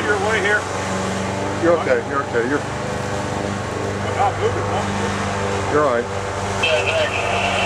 find your way here? You're okay. You're okay. You're I'm not moving. you're all right. Yeah, thanks.